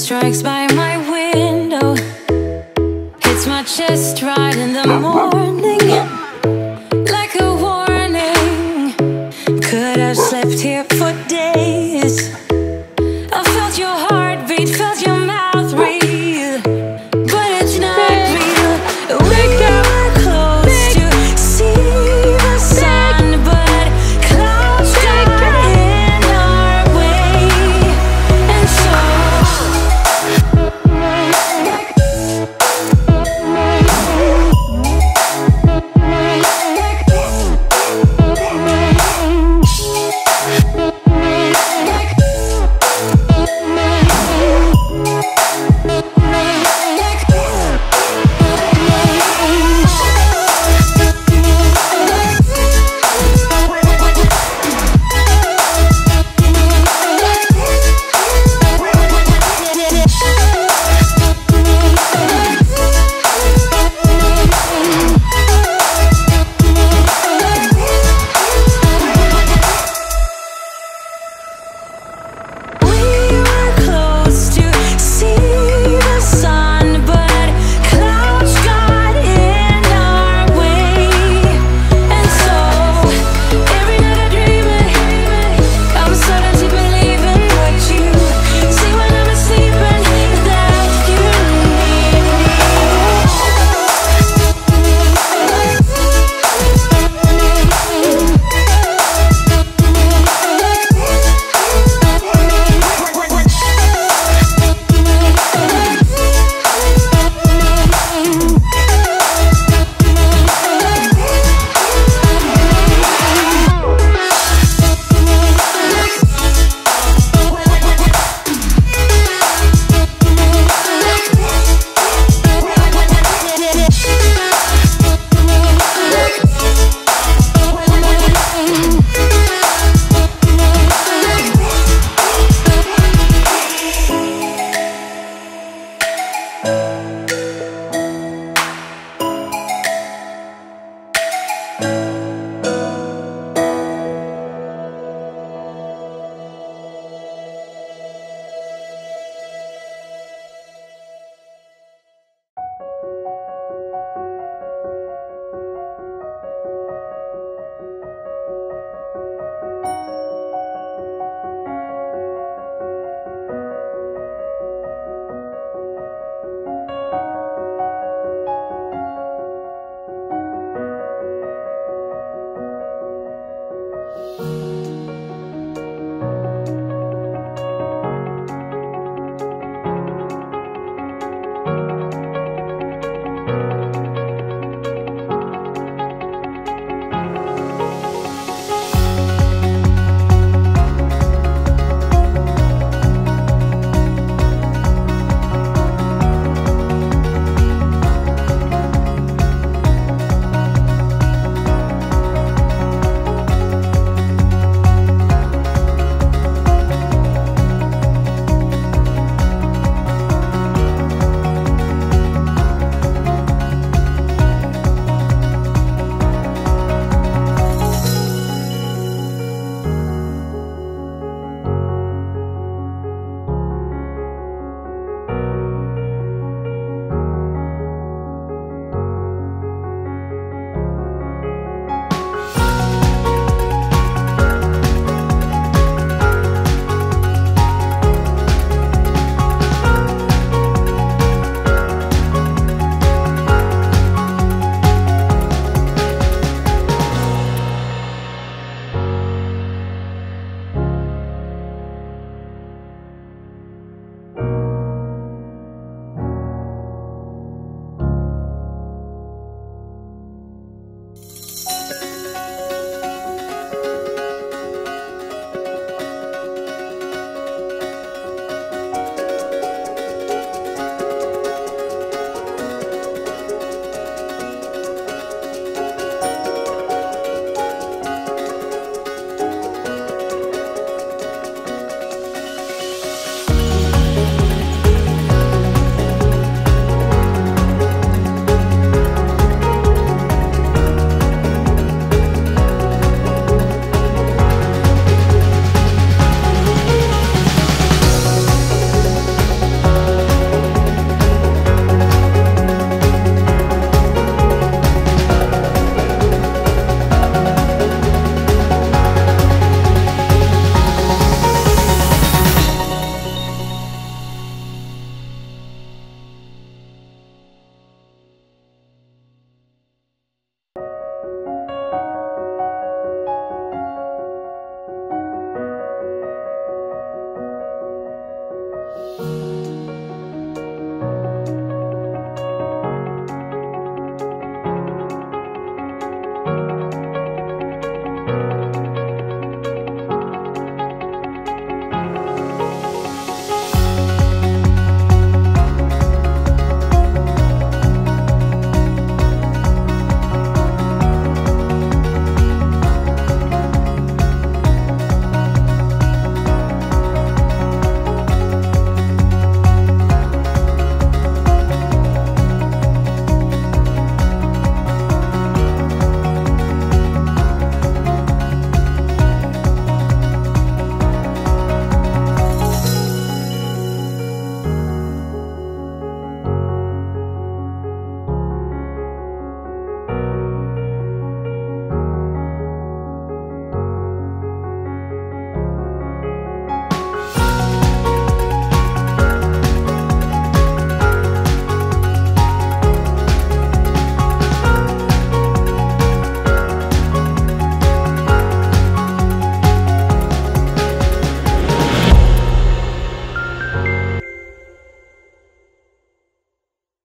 strikes by